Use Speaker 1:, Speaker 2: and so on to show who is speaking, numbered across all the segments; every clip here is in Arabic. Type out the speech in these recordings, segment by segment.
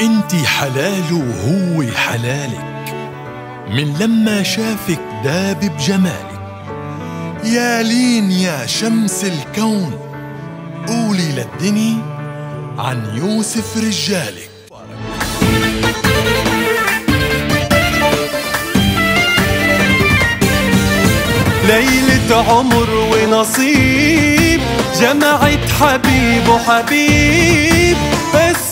Speaker 1: انتي حلال وهو حلالك. من لما شافك داب بجمالك. يا لين يا شمس الكون. قولي للدني عن يوسف رجالك.
Speaker 2: ليلة عمر ونصيب. جمعت حبيب وحبيب. قصة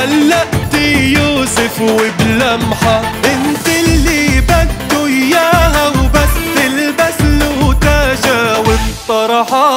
Speaker 2: علقتي يوسف وبلمحة انت اللي بده إياها وبس تلبس له تاجة والطرحة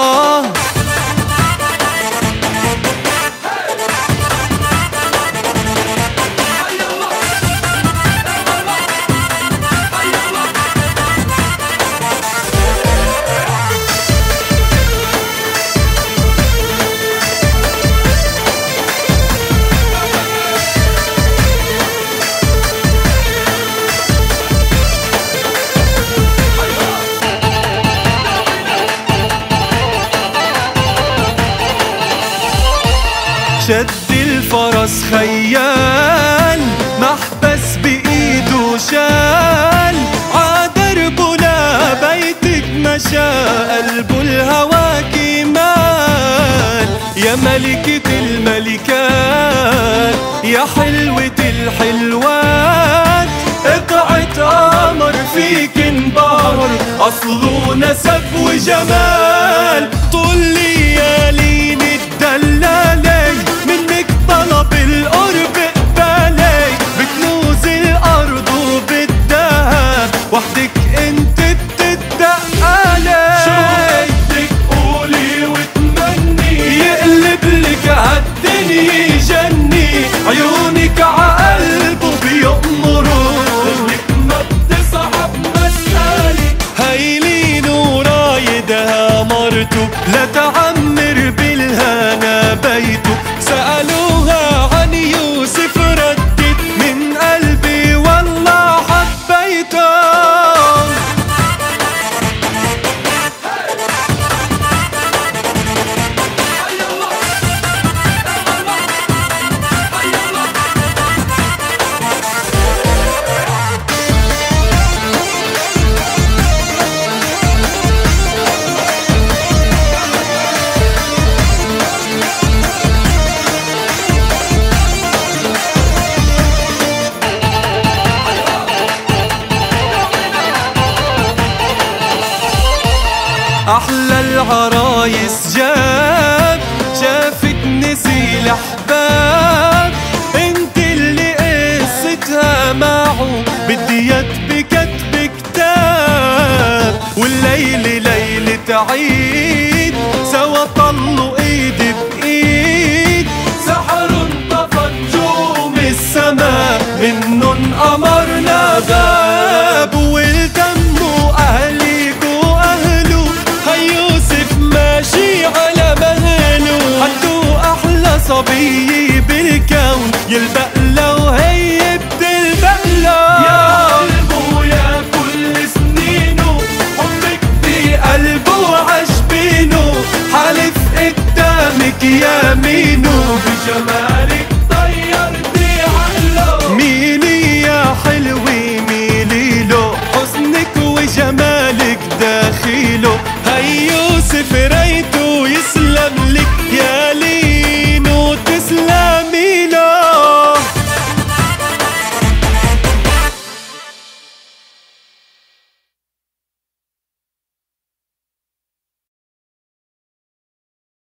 Speaker 2: شد الفرس خيال محبس بإيده شال. عادربه لبيتك مشى قلبه الهوى مال يا ملكة الملكات يا حلوة الحلوات. قطعة قمر فيك انبهر أصله نسب وجمال طول وحدك انت بتدقالي شو بدك قولي وتمني. يقلب لك هالدنيا جني. عيونك عقلبه بيأمروا انك ما بتصعب مسألة. هيلين ورايدها مرته لا تعمر أحلى العرايس جاب شافك نسي الاحباب أنت اللي قصتها معه بدي بكتب كتاب. والليل ليلة عيد ماشي على مهله حدو أحلى صبي بالكون يلبق له وهي بتلبق له يا قلبه يا كل سنينه. حبك في قلبه عشبينه حالف قدامك يمينه بجمالك طيرتي عقله ميلي يا ميلي له. حسنك وجمالك داخله. هي يوسف ريته